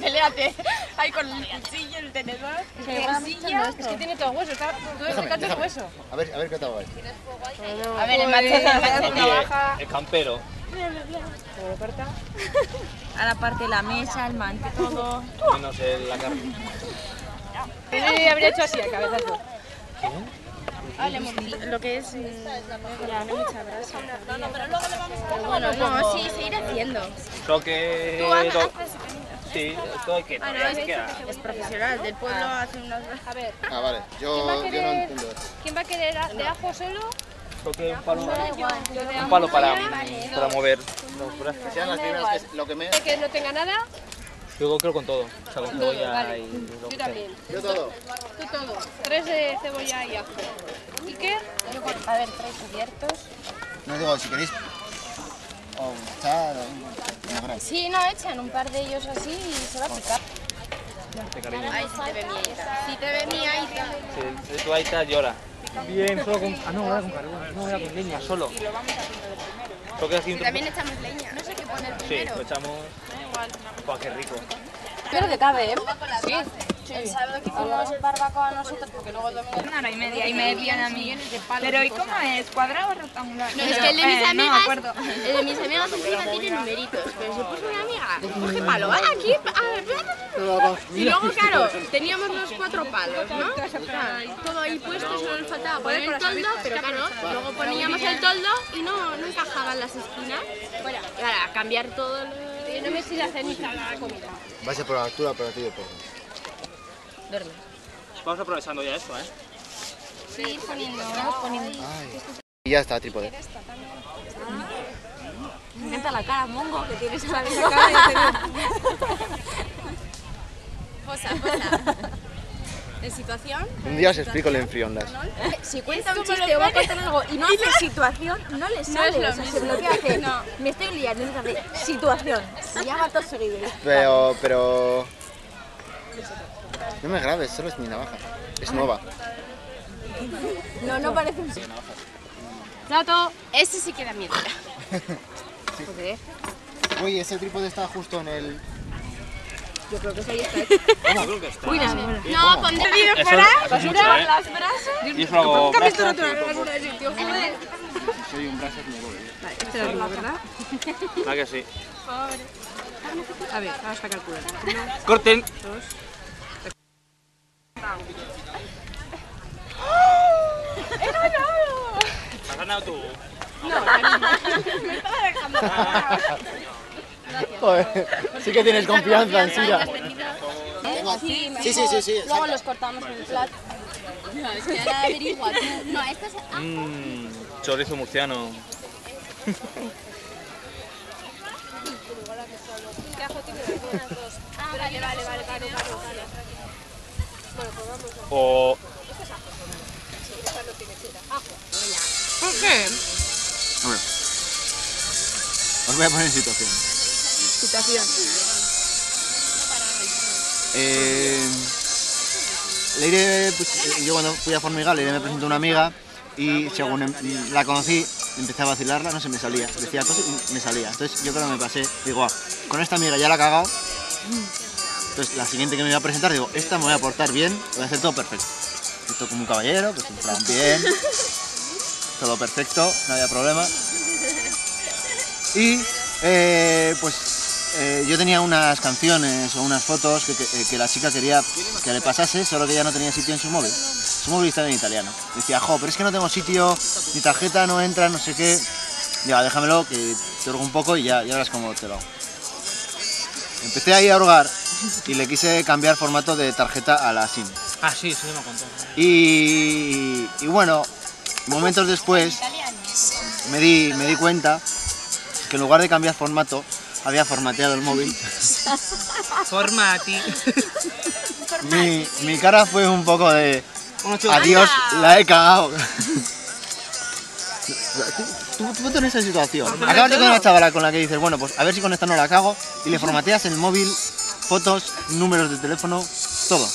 Peleate. Ahí con el cuchillo, el tenedor. Es que tiene todo hueso, está todo ese cacho es hueso. A ver, a ver qué tal va. A ver, el machete, el. Aquí, el campero. Ahora parte la mesa, el mante, todo. Menos el- la carne. Sí, habría hecho así, a cabezazo. Lo que es. Ya, no mucha grasa. Bueno, no, sí, seguir haciendo. Solo que... Tú lo- Sí, hay que... Bueno, es, hay que- es profesional, del pueblo hace unas... A ver, Ah, vale. Yo, va a yo no entiendo. ¿quién va a querer a- de ajo solo? Que un palo, un palo para, para mover los brazos. Que sean las primeras que lo que me... Que no tenga nada, Yo creo con todo. O sea, con cebolla vale. y lo yo también. Yo todo. Tú todo. Tres de cebolla y ajo. ¿Y qué? A ver, tres cubiertos. No digo, si queréis... O echar... Sí, no, echan un par de ellos así y se va a picar. Ahí sí te ve mi Aita. Sí te ve mi Aita. Sí, tu Aita llora. Bien, solo con... Ah, no, era con carbón. No, era con leña, solo. Solo que así un También echamos leña. No sé qué poner Sí, primero. lo echamos... Buah, qué rico. Pero que cabe, ¿eh? Sí. El sábado que hicimos el barbacoa nosotros, porque luego el domingo... Una hora y media y me decían a mí. Pero ¿y cómo es? ¿Cuadrado o rectangular? No, es que el de mis Eh, no amigas, acuerdo. el de mis amigas encima tiene numeritos, pero se puso una amiga, coge palo, ah, aquí, ah, y luego claro, teníamos los cuatro palos, ¿no? Todo ahí puesto, solo nos faltaba poner el toldo, pero claro, luego poníamos el toldo y no, no encajaban las esquinas, bueno, claro, a cambiar todo lo... No me estoy la ceniza la comida. Vais a por la altura, pero a ti de por. Vamos aprovechando ya esto, ¿eh? Sí, poniendo... Ay. Y ya está, trípode. Me encanta la cara mongo que tienes a la Posa, posa. En situación, Un día os explico el enfriondas. si cuenta un chiste o va a contar algo y no hace situación, no le sale, lo o sea, se bloquea, hace, me estoy liando, hace situación, y llama todo seguido. Pero, pero... No me grabes, solo es mi navaja. Es nueva. No, no parece un Plato. Ese sí que da miedo. Uy, ese trípode está justo en el... Yo creo que eso ahí está. Yo creo que está. No, pondré es mucho, ¿eh? las brasas. Y es algo... Soy un brazo me voy. ¿Verdad que sí? A ver, vamos a calcular. Corten. ¿Has ganado tú? Joder, sí que tienes confianza en Sira. Sí, Sí, sí, sí, sí. Luego los cortamos en el plato. No, es que ahora averigua tú. No, esta es... Mmm, chorizo murciano. Ah, vale, vale, vale, vale, vale. O... ¿Por qué? A ver. Os voy a poner en situación. Situación. Eh, pues, yo cuando fui a Formigal, Leire me presentó una amiga y según em- la conocí, empecé a vacilarla, no se me salía. Decía cosas y me salía. Entonces yo creo que me pasé, digo, ah, con esta amiga ya la he cagado. Entonces la siguiente que me voy a presentar, digo, esta me voy a portar bien, voy a hacer todo perfecto. Esto como un caballero, pues en plan bien, todo perfecto, no había problema. Y eh, pues eh, yo tenía unas canciones o unas fotos que, que- que la chica quería que le pasase, solo que ya no tenía sitio en su móvil. Su móvil estaba en italiano. Decía, jo, pero es que no tengo sitio, mi tarjeta no entra, no sé qué. Ya, déjamelo, que te hurgo un poco y ya, ya verás cómo te lo hago. Empecé ahí a hurgar y le quise cambiar formato de tarjeta a la SIM. Ah, sí, sí, me contó. Y, y bueno, momentos después me di, me di cuenta que en lugar de cambiar formato, había formateado el móvil. Forma a ti. Mi, mi cara fue un poco de adiós, la he cagado. Tú, tú en esa situación. Acabas de con una chavala con la que dices, bueno, pues a ver si con esta no la cago y le formateas el móvil, fotos, números de teléfono, todo.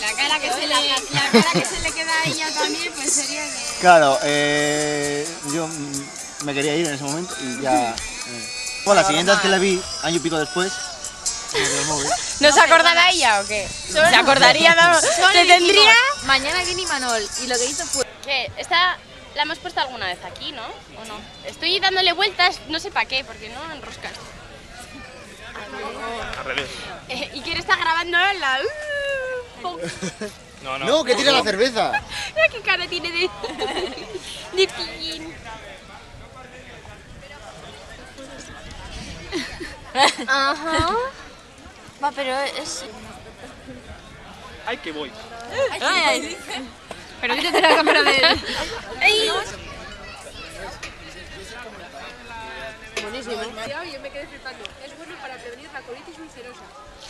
La cara que se le, la cara que se le queda a ella también, pues sería que... Claro, eh, yo mm, me quería ir en ese momento y ya Bueno, la siguiente vez que la vi, año y pico después. ¿No se acordará ella o qué? ¿Se acordaría? No, ¿Te tendría? Mañana viene Imanol y lo que hizo fue... Que esta la hemos puesto alguna vez aquí, ¿no? ¿O no? Estoy dándole vueltas, no sé para qué, porque no enroscas. Al revés. Eh, y quién está grabando la... Uh, No, no. No, que tira la cerveza. Mira qué cara tiene de... de Ajá. Va, pero es... Ay, que voy. Pero quítate la cámara de él. Yo me quedé flipando. Es bueno para prevenir la colitis ulcerosa.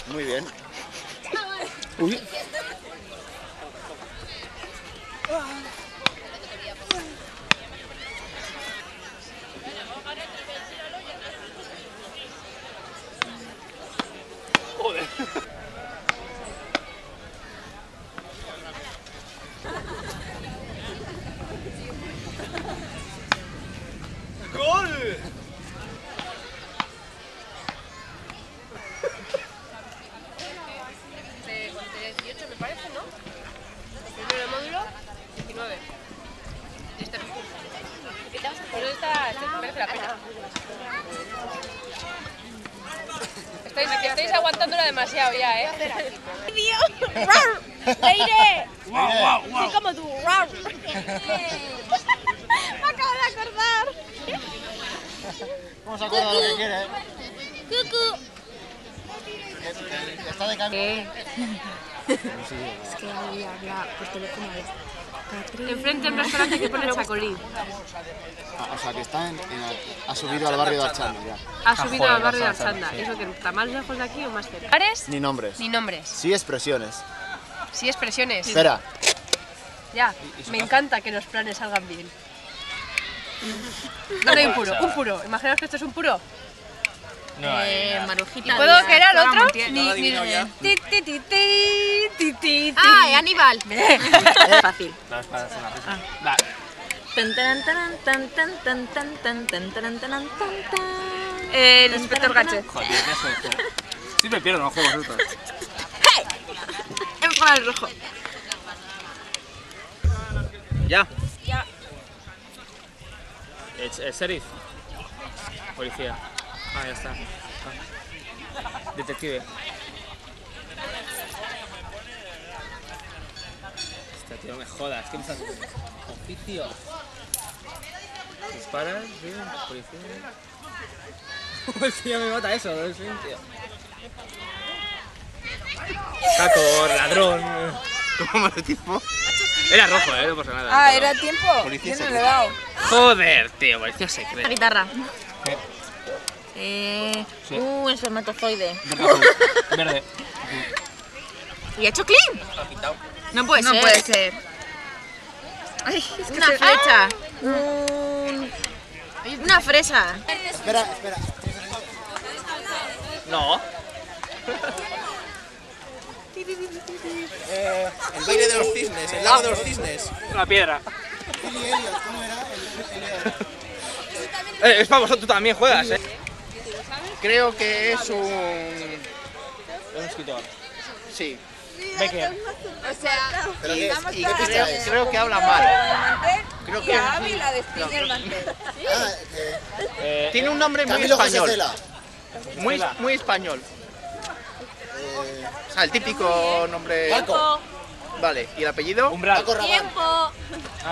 Muy bien. Uy. ¡Gol! De, de 18 me parece, ¿no? Primero módulo, 19. Y este recurso. Pero esta, esta merece la pena. Estáis, estáis aguantándolo demasiado ya, ¿eh? ¡Leire! ¡Guau, guau, guau! Soy como tú. ¡Rar! Me acabo de acordar. Vamos a acordar lo que quiere, ¿eh? Cucu. Está de cambio. Enfrente un restaurante que pone chacolí. Ah, o sea, que está en, en- ha subido al barrio de Archanda ya. Ha subido joder, al barrio de Archanda. sí. ¿Eso que está más lejos de aquí o más cerca? Ni nombres. Ni nombres. Sí expresiones. Sí, expresiones. Espera. Ya, me encanta que los planes salgan bien. ¿Dónde hay un puro? Un puro. Imaginaos que esto es un puro. No, eh, Marujita. Puedo que era el otro? Ni, ¡Ay, Aníbal! Fácil. El inspector Gadget. Joder, qué me pierdo los juegos estos. ¡Hey! Ya. Ya. Es sheriff. Policía. Ah, ya está. Ah. Detective. Hostia, tío, no me jodas. ¿Qué me estás Oficio. Disparas, sí, policía. Hostia, me mata eso, no sé, tío. Caco, ladrón. ¿Cómo me tipo? Era rojo, eh, no pasa nada. Ah, ¿era tiempo? Policía Yo no le he dado. Joder, tío, policía La secreta. guitarra. Eh, Sí. un espermatozoide. Verde. ¿Y ha hecho clean? No puede No ser. puede ser. Ay, es que una flecha. Un... Una fresa. Espera, espera. No. Eh, el baile de los cisnes, el lago de los cisnes. Una piedra. Eh, es para vosotros, tú también juegas, eh. Creo que es un. Un escritor. Sí. Becker. ¿Pero qué, es? ¿Y Creo, es? creo que habla mal. Creo que Eh, tiene un nombre muy español. Muy, muy español. O sea, el típico nombre. Paco. Vale, ¿y el apellido? umbral. Paco Rabanne.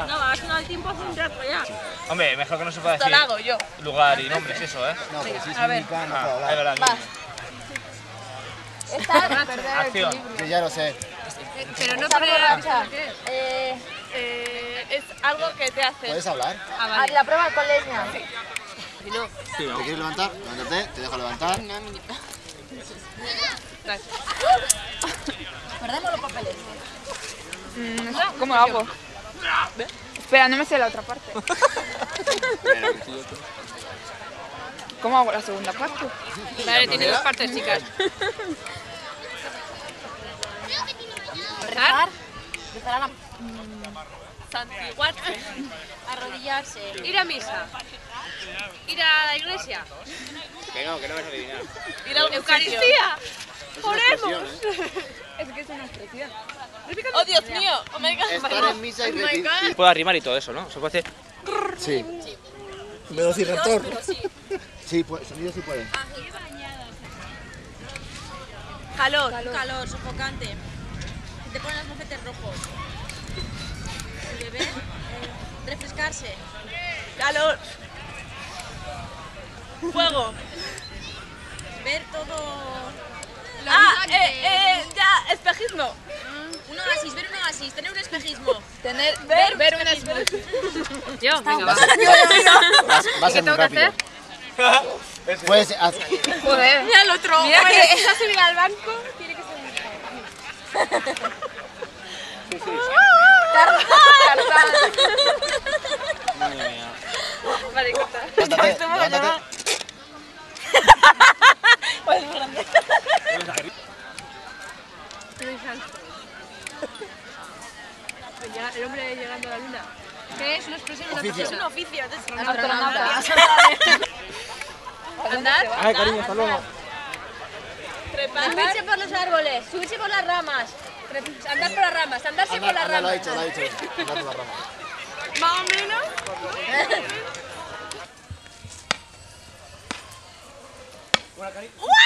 No, ha sonado el tiempo hace un rato ya. Hombre, mejor que no se pueda decir Tolago, yo. lugar y nombres, eso, eh. No, pero si es A ver. no Ah, es verdad. Acción. Yo ya lo sé. Pero no pone Eh, eh, es algo que te hace. ¿Puedes hablar? Ah, vale. la prueba coleña. Si no, Sí, ¿Te quieres levantar? Levántate, te dejo levantar. Perdemos los papeles. ¿Cómo hago? Espera, no me sé la otra parte. ¿Cómo hago la segunda parte? Vale, tiene dos partes, chicas. ¿Rezar? Empezar a la- Santiguarse. arrodillarse. Ir a misa. Ir a la iglesia. Que no, que no vas a adivinar. Ir a la Eucaristía. Oremos. Es que es una expresión. Oh, Dios mío. Oh my God. Estar en misa y Oh my. God. Puedo arrimar y todo eso, ¿no? Se puede hacer. Sí. Velociraptor. Sí, puede, sonido sí puede. Calor, calor, sofocante. Te ponen los mofetes rojos. Beber, eh, refrescarse. Calor. Fuego. Ver todo. Ah, eh, eh, ya, espejismo. Oasis, ver un oasis, tener un espejismo. Tener, ver, ver un espejismo. Yo, venga, va. Va, va a ser muy rápido. Puedes hacer. Joder. Mira el otro. Mira Bueno, que- ha subido al banco, tiene que ser Madre mía. Vale, corta. Levántate, levántate. Ya, el hombre llegando a la luna. ¿Qué es? Una expresión, una Oficio. expresión. oficio. Astronauta. Andar. Ay, cariño, hasta luego. Subirse por los árboles, subirse por las ramas. Andar por las ramas, andarse por las anda, lo ha ramas. dicho, lo ha dicho. Anda por la rama. Más o menos. ¡Uh!